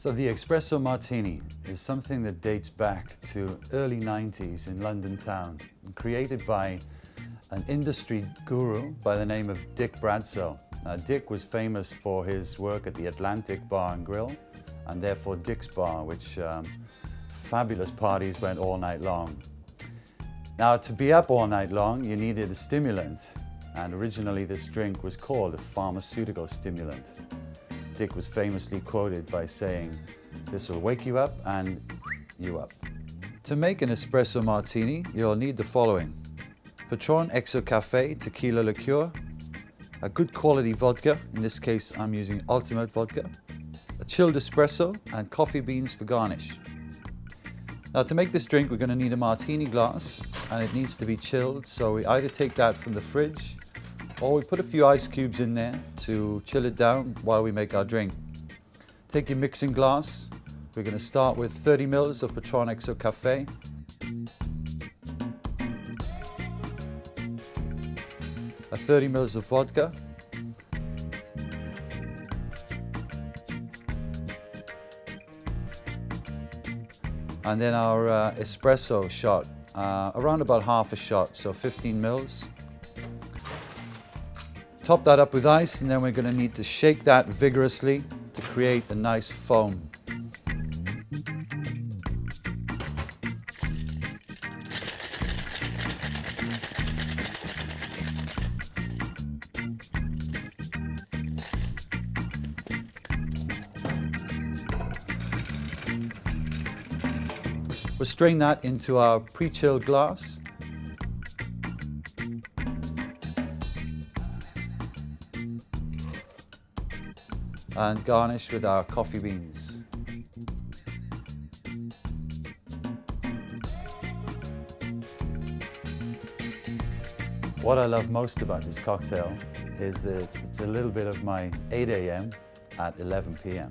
So the espresso martini is something that dates back to early 90s in London town, created by an industry guru by the name of Dick Bradsell. Now, Dick was famous for his work at the Atlantic Bar and Grill, and therefore Dick's Bar, which um, fabulous parties went all night long. Now, to be up all night long, you needed a stimulant, and originally this drink was called a pharmaceutical stimulant. Dick was famously quoted by saying, this will wake you up and you up. To make an espresso martini, you'll need the following. Patron XO Cafe Tequila Liqueur, a good quality vodka, in this case I'm using Ultimat Vodka, a chilled espresso and coffee beans for garnish. Now to make this drink we're going to need a martini glass and it needs to be chilled so we either take that from the fridge or we put a few ice cubes in there to chill it down while we make our drink. Take your mixing glass. We're going to start with 30 mils of Patron XO Cafe. A 30 mils of vodka. And then our uh, espresso shot, uh, around about half a shot, so 15 mils. Top that up with ice and then we're going to need to shake that vigorously to create a nice foam. We'll strain that into our pre-chilled glass and garnish with our coffee beans. What I love most about this cocktail is that it's a little bit of my 8 a.m. at 11 p.m.